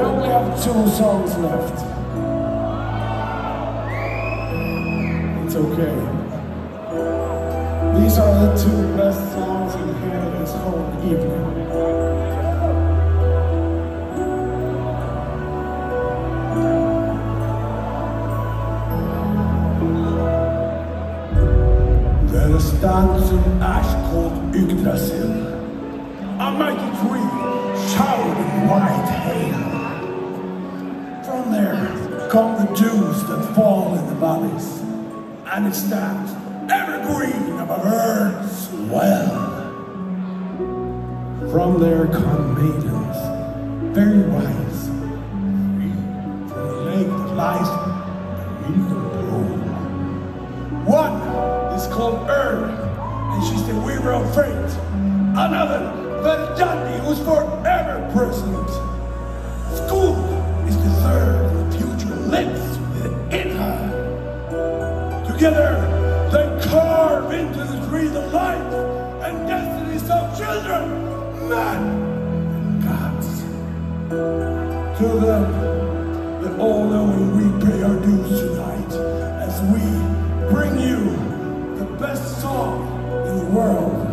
We only have two songs left. It's okay. These are the two best songs in here this whole evening. There stands an ash called Yggdrasil, a mighty tree showering white hail. From there come the dews that fall in the valleys, and it stands evergreen above earth's well. From there come maidens, very wise, and gods. To them, the all-knowing, we pay our dues tonight as we bring you the best song in the world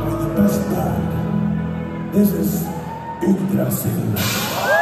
by the best band. This is Yggdrasil.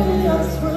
us